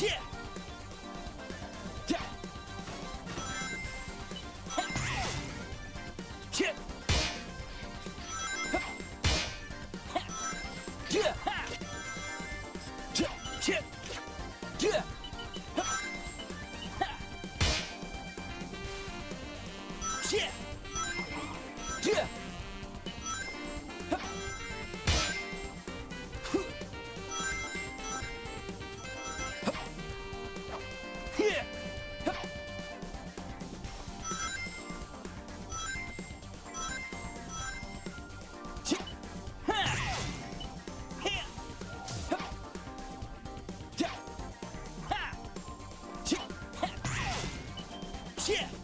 Yeah! 切！